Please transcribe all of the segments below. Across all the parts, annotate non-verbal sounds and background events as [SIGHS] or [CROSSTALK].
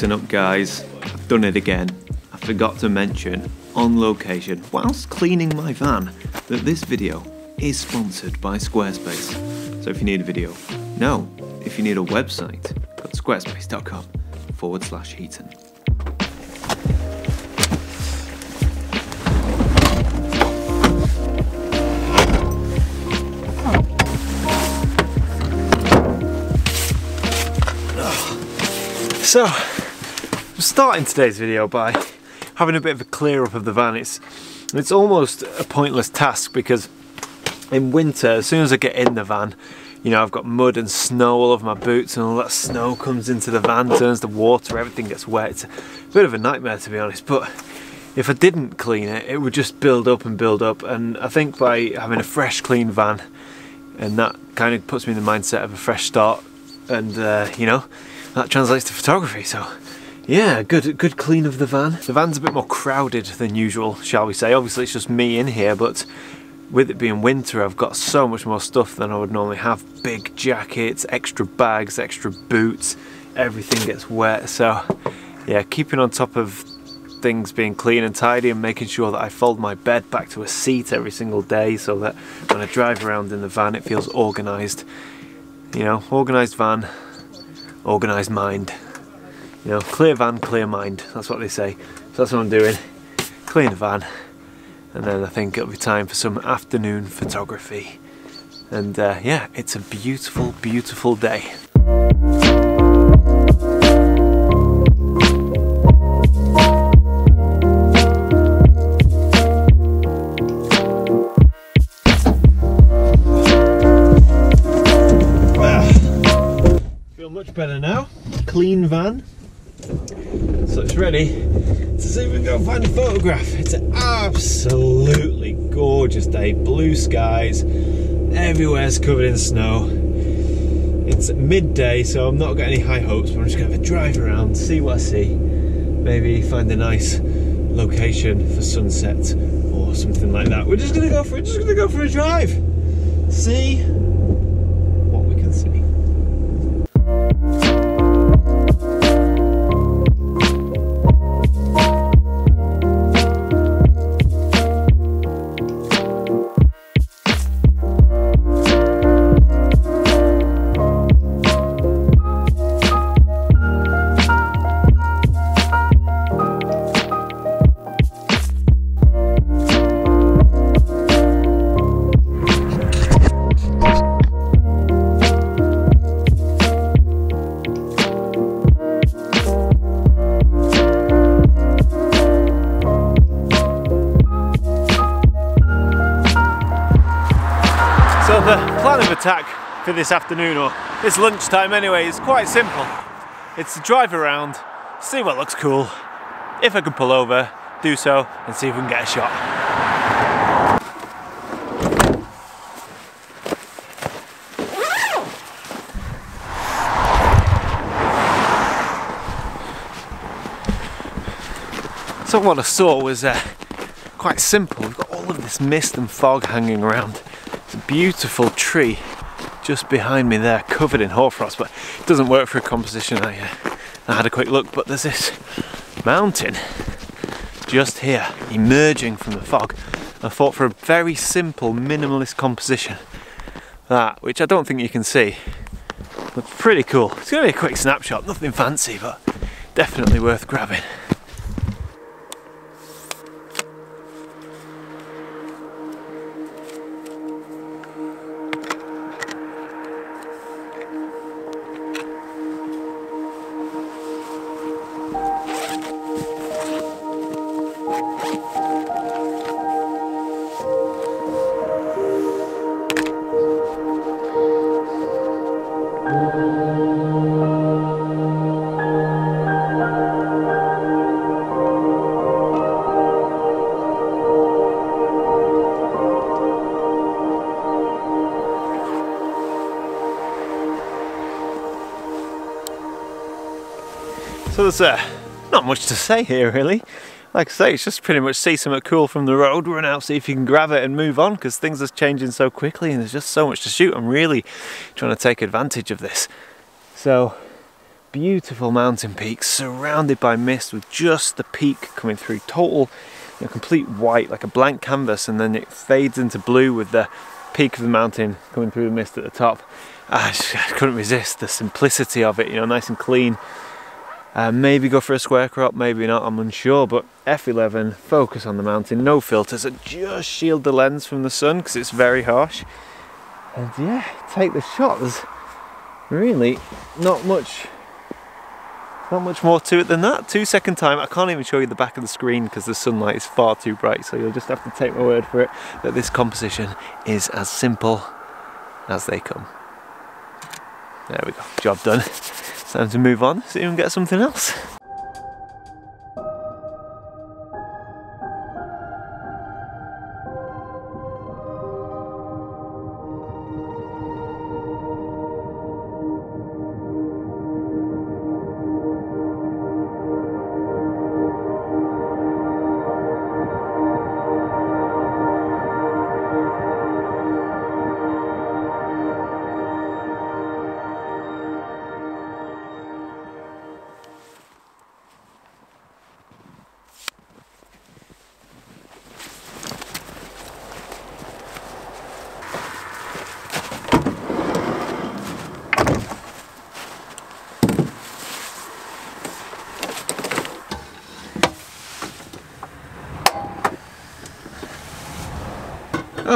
Listen up guys, I've done it again. I forgot to mention, on location, whilst cleaning my van, that this video is sponsored by Squarespace. So if you need a video, no, if you need a website, go to squarespace.com forward slash Heaton. So, I'm starting today's video by having a bit of a clear up of the van. It's, it's almost a pointless task because in winter, as soon as I get in the van, you know, I've got mud and snow all over my boots and all that snow comes into the van, turns to water, everything gets wet. It's a bit of a nightmare to be honest, but if I didn't clean it, it would just build up and build up. And I think by having a fresh, clean van, and that kind of puts me in the mindset of a fresh start, and uh, you know, that translates to photography. So yeah, good good clean of the van. The van's a bit more crowded than usual, shall we say. Obviously it's just me in here, but with it being winter, I've got so much more stuff than I would normally have. Big jackets, extra bags, extra boots, everything gets wet. So yeah, keeping on top of things being clean and tidy and making sure that I fold my bed back to a seat every single day so that when I drive around in the van it feels organised. You know, organised van, organised mind. You know, clear van, clear mind. That's what they say. So that's what I'm doing. Clean the van. And then I think it'll be time for some afternoon photography. And uh, yeah, it's a beautiful, beautiful day. Feel much better now. Clean van. So it's ready to see if we can go find a photograph. It's an absolutely gorgeous day. Blue skies, everywhere's covered in snow. It's midday, so I'm not got any high hopes, but I'm just gonna have a drive around, see what I see. Maybe find a nice location for sunset or something like that. We're just gonna go for just gonna go for a drive. See what we can see. Attack for this afternoon, or this lunchtime anyway, is quite simple. It's to drive around, see what looks cool. If I can pull over, do so, and see if we can get a shot. So what I saw was uh, quite simple. We've got all of this mist and fog hanging around. It's a beautiful tree just behind me there, covered in hoarfrost, but it doesn't work for a composition. I, uh, I had a quick look, but there's this mountain just here, emerging from the fog. I thought for a very simple, minimalist composition, that, which I don't think you can see, looks pretty cool. It's to be a quick snapshot, nothing fancy, but definitely worth grabbing. So there's uh, not much to say here really. Like I say, it's just pretty much see something cool from the road, run out, see if you can grab it and move on because things are changing so quickly and there's just so much to shoot. I'm really trying to take advantage of this. So beautiful mountain peak surrounded by mist with just the peak coming through total you know, complete white like a blank canvas and then it fades into blue with the peak of the mountain coming through the mist at the top [LAUGHS] I, just, I couldn't resist the simplicity of it you know nice and clean uh, maybe go for a square crop, maybe not, I'm unsure. But F11, focus on the mountain, no filters, and just shield the lens from the sun because it's very harsh. And yeah, take the shot. There's really not much not much more to it than that. Two second time, I can't even show you the back of the screen because the sunlight is far too bright, so you'll just have to take my word for it that this composition is as simple as they come. There we go, job done. Time to move on, see if we can get something else.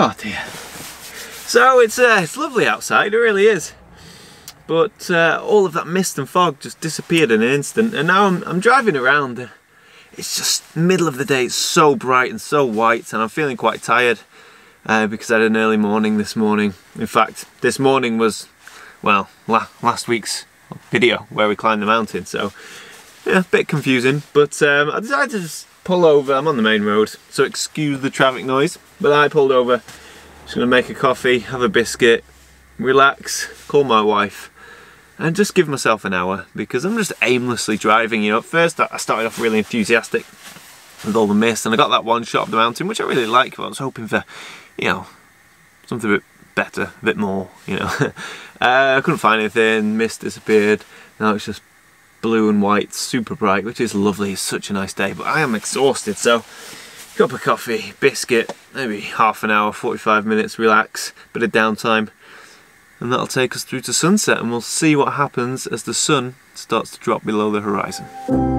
Oh dear. So it's uh, it's lovely outside, it really is. But uh, all of that mist and fog just disappeared in an instant, and now I'm, I'm driving around. It's just middle of the day, it's so bright and so white, and I'm feeling quite tired uh, because I had an early morning this morning. In fact, this morning was, well, la last week's video where we climbed the mountain, so yeah, a bit confusing. But um, I decided to just pull over, I'm on the main road, so excuse the traffic noise, but I pulled over, just gonna make a coffee, have a biscuit, relax, call my wife, and just give myself an hour, because I'm just aimlessly driving, you know, at first I started off really enthusiastic with all the mist, and I got that one shot of the mountain, which I really like, but I was hoping for, you know, something a bit better, a bit more, you know. [LAUGHS] uh, I couldn't find anything, mist disappeared, now it's just blue and white, super bright, which is lovely. It's such a nice day, but I am exhausted, so cup of coffee, biscuit, maybe half an hour, 45 minutes, relax, bit of downtime, and that'll take us through to sunset, and we'll see what happens as the sun starts to drop below the horizon.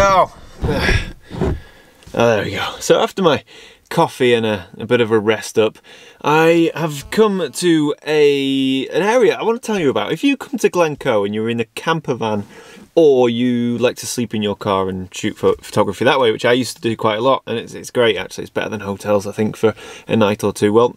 No! Oh, ah, there we go. So after my coffee and a, a, bit of a rest up, I have come to a an area I want to tell you about. If you come to Glencoe and you're in a camper van or you like to sleep in your car and shoot for photography that way, which I used to do quite a lot, and it's, it's great actually, it's better than hotels I think for a night or two. Well,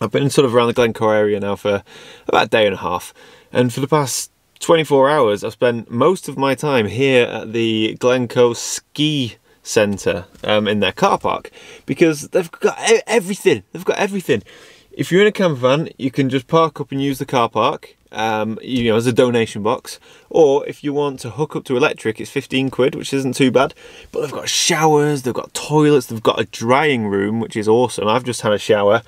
I've been sort of around the Glencoe area now for about a day and a half, and for the past 24 hours, I've spent most of my time here at the Glencoe Ski Centre um, in their car park because they've got everything. They've got everything. If you're in a camper van, you can just park up and use the car park, um, you know, as a donation box. Or if you want to hook up to electric, it's 15 quid, which isn't too bad. But they've got showers, they've got toilets, they've got a drying room, which is awesome. I've just had a shower.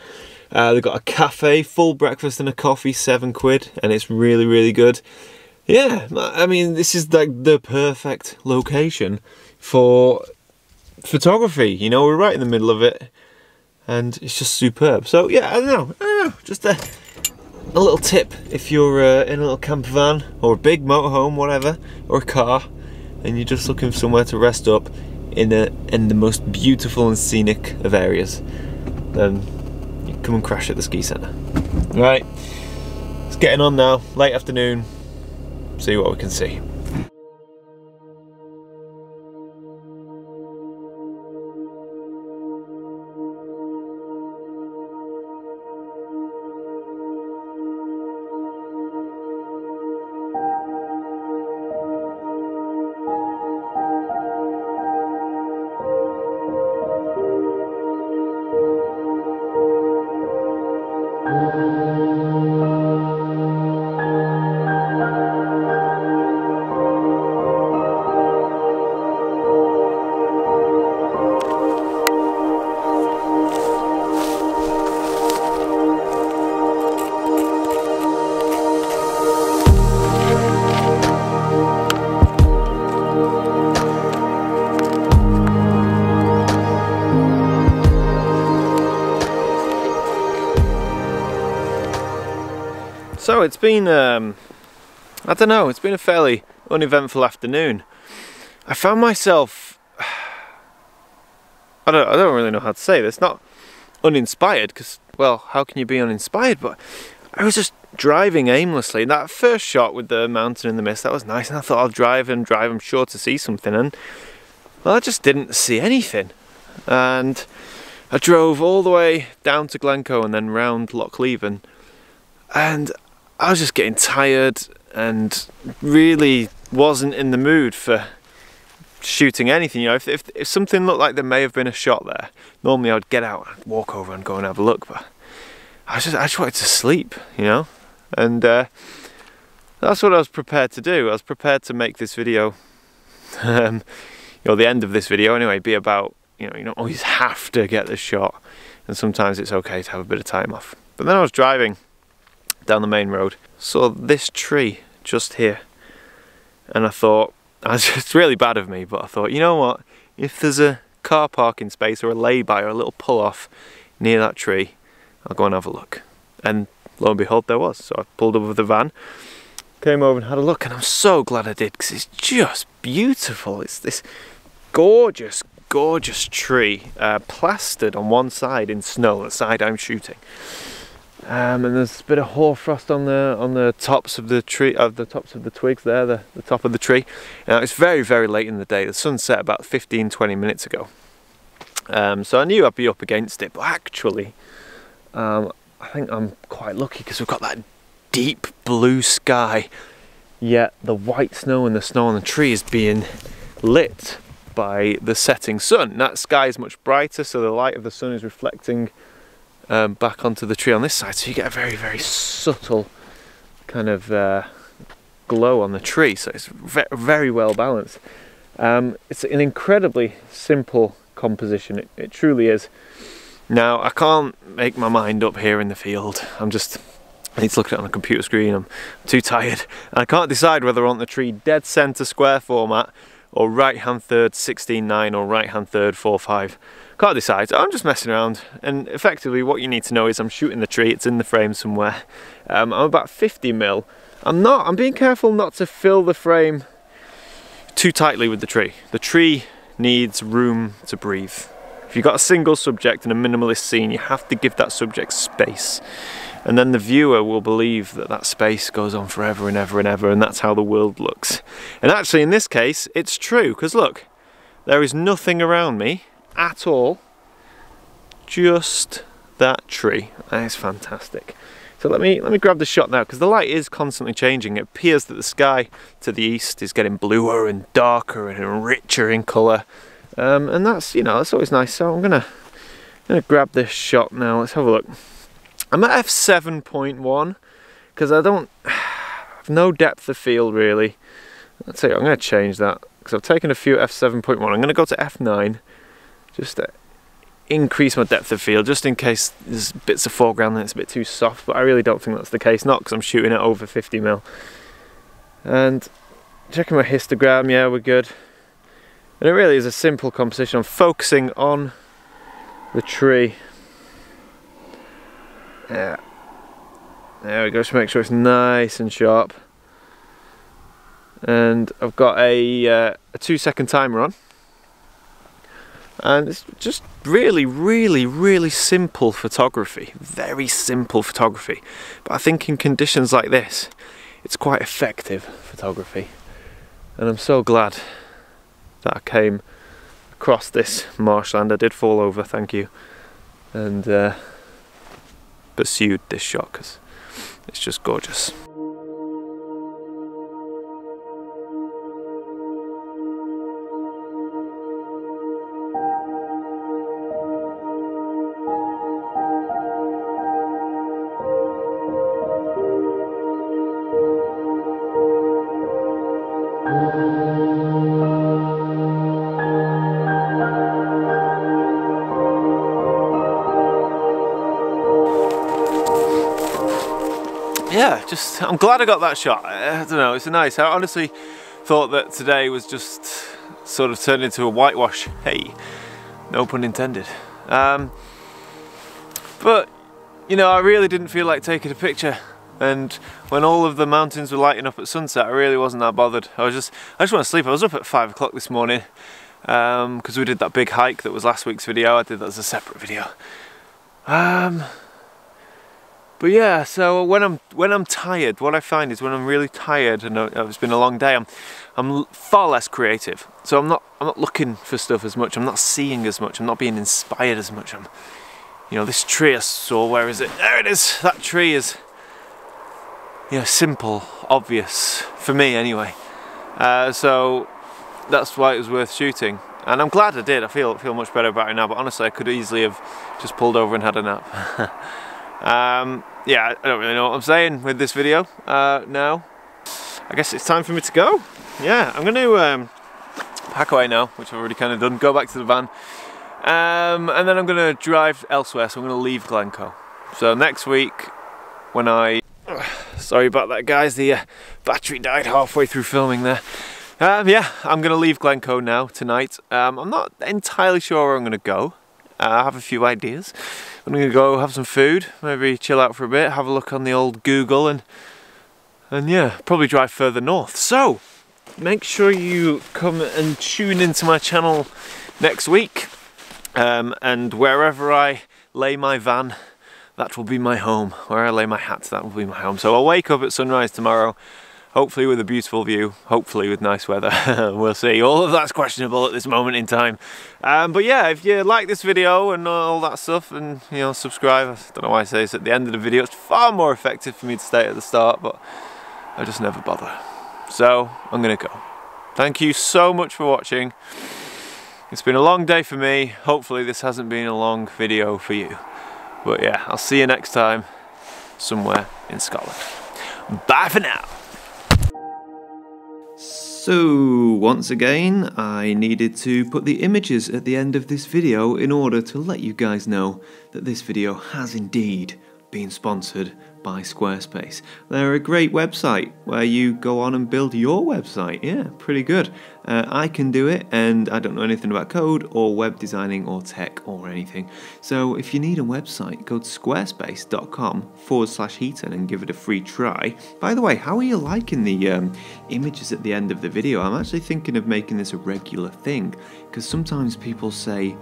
Uh, they've got a cafe, full breakfast and a coffee, seven quid, and it's really, really good. Yeah, I mean, this is like the perfect location for photography. You know, we're right in the middle of it, and it's just superb. So yeah, I don't know, I don't know, just a, a little tip if you're uh, in a little camper van or a big motorhome, whatever, or a car, and you're just looking for somewhere to rest up in a in the most beautiful and scenic of areas, then come and crash at the ski centre. Right, it's getting on now, late afternoon see what we can see. So it's been, um, I don't know, it's been a fairly uneventful afternoon. I found myself, [SIGHS] I don't, I don't really know how to say this, not uninspired, because, well, how can you be uninspired? But I was just driving aimlessly. That first shot with the mountain in the mist, that was nice, and I thought I'll drive and drive, I'm sure to see something, and, well, I just didn't see anything. And I drove all the way down to Glencoe and then round Loch Leven, and I was just getting tired and really wasn't in the mood for shooting anything. You know, if, if, if something looked like there may have been a shot there, normally I'd get out and walk over and go and have a look. But I just I just wanted to sleep, you know, and uh, that's what I was prepared to do. I was prepared to make this video, [LAUGHS] um, you know, the end of this video anyway, be about you know you don't always have to get the shot, and sometimes it's okay to have a bit of time off. But then I was driving down the main road, saw this tree just here, and I thought, [LAUGHS] it's really bad of me, but I thought, you know what, if there's a car parking space or a lay-by or a little pull-off near that tree, I'll go and have a look. And lo and behold, there was. So I pulled up with the van, came over and had a look, and I'm so glad I did because it's just beautiful. It's this gorgeous, gorgeous tree, uh, plastered on one side in snow, the side I'm shooting. Um, and there's a bit of hoarfrost on the on the tops of the tree, of the tops of the twigs there, the, the top of the tree. Now it's very very late in the day. The sun set about 15-20 minutes ago, um, so I knew I'd be up against it. But actually, um, I think I'm quite lucky because we've got that deep blue sky, yet the white snow and the snow on the tree is being lit by the setting sun. That sky is much brighter, so the light of the sun is reflecting um, back onto the tree on this side so you get a very very subtle kind of uh, glow on the tree so it's ve very well balanced. Um, it's an incredibly simple composition. It, it truly is. Now I can't make my mind up here in the field. I'm just I need to look at it on a computer screen. I'm too tired. I can't decide whether I want the tree dead center square format or right hand third 16-9 or right hand third 4-5 can't decide. I'm just messing around, and effectively, what you need to know is I'm shooting the tree. It's in the frame somewhere. Um, I'm about 50 mil. I'm not. I'm being careful not to fill the frame too tightly with the tree. The tree needs room to breathe. If you've got a single subject in a minimalist scene, you have to give that subject space. And then the viewer will believe that that space goes on forever and ever and ever, and that's how the world looks. And actually, in this case, it's true, because look, there is nothing around me at all. Just that tree. That is fantastic. So let me let me grab the shot now because the light is constantly changing. It appears that the sky to the east is getting bluer and darker and richer in colour. Um, and that's you know that's always nice. So I'm gonna gonna grab this shot now. Let's have a look. I'm at f7.1 because I don't [SIGHS] have no depth of field really. Let's see. I'm gonna change that because I've taken a few f7.1. I'm gonna go to f9 just to increase my depth of field just in case there's bits of foreground that's a bit too soft but I really don't think that's the case not because I'm shooting at over 50 mil and checking my histogram yeah we're good and it really is a simple composition I'm focusing on the tree yeah. There we go just make sure it's nice and sharp. And I've got a, uh, a two second timer on. And it's just really really really simple photography very simple photography. But I think in conditions like this it's quite effective photography. And I'm so glad that I came across this marshland. I did fall over thank you. And uh, pursued this shot because it's just gorgeous just I'm glad I got that shot. I don't know, it's nice. I honestly thought that today was just sort of turned into a whitewash. Hey, no pun intended. Um, but you know, I really didn't feel like taking a picture and when all of the mountains were lighting up at sunset I really wasn't that bothered. I was just, I just want to sleep. I was up at 5 o'clock this morning because um, we did that big hike that was last week's video. I did that as a separate video. Um, but yeah, so when I'm when I'm tired, what I find is when I'm really tired and it's been a long day, I'm I'm far less creative. So I'm not I'm not looking for stuff as much. I'm not seeing as much. I'm not being inspired as much. I'm, you know, this tree I saw. Where is it? There it is. That tree is, you know, simple, obvious for me anyway. Uh, so that's why it was worth shooting. And I'm glad I did. I feel feel much better about it now. But honestly, I could easily have just pulled over and had a nap. [LAUGHS] Um, yeah, I don't really know what I'm saying with this video uh, now. I guess it's time for me to go. Yeah, I'm going to um, pack away now, which I've already kind of done, go back to the van. Um, and then I'm going to drive elsewhere, so I'm going to leave Glencoe. So next week, when I... [SIGHS] sorry about that guys, the uh, battery died halfway through filming there. Um, yeah, I'm going to leave Glencoe now, tonight. Um, I'm not entirely sure where I'm going to go. Uh, I have a few ideas. I'm gonna go have some food, maybe chill out for a bit, have a look on the old Google and and yeah, probably drive further north. So, make sure you come and tune into my channel next week. Um, and wherever I lay my van, that will be my home. Where I lay my hat, that will be my home. So I'll wake up at sunrise tomorrow hopefully with a beautiful view, hopefully with nice weather. [LAUGHS] we'll see. All of that's questionable at this moment in time. Um, but yeah, if you like this video and all that stuff, and you know, subscribe. I don't know why I say this at the end of the video. It's far more effective for me to stay at the start, but I just never bother. So I'm gonna go. Thank you so much for watching. It's been a long day for me. Hopefully this hasn't been a long video for you. But yeah, I'll see you next time somewhere in Scotland. Bye for now. So, once again, I needed to put the images at the end of this video in order to let you guys know that this video has indeed been sponsored by Squarespace. They're a great website where you go on and build your website. Yeah, pretty good. Uh, I can do it, and I don't know anything about code or web designing or tech or anything. So if you need a website, go to squarespace.com forward slash Heaton and give it a free try. By the way, how are you liking the um, images at the end of the video? I'm actually thinking of making this a regular thing because sometimes people say,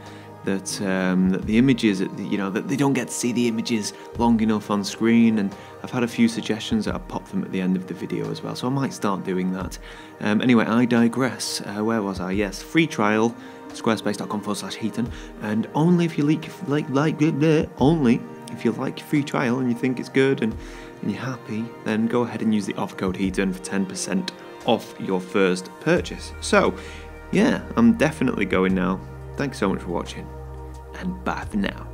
that, um, that the images, you know, that they don't get to see the images long enough on screen. And I've had a few suggestions that I've popped them at the end of the video as well, so I might start doing that. Um, anyway, I digress. Uh, where was I? Yes, free trial, squarespace.com forward slash Heaton, and only if you like, like, like, bleh, only if you like free trial and you think it's good and, and you're happy, then go ahead and use the offer code Heaton for 10% off your first purchase. So, yeah, I'm definitely going now. Thanks so much for watching, and bye for now.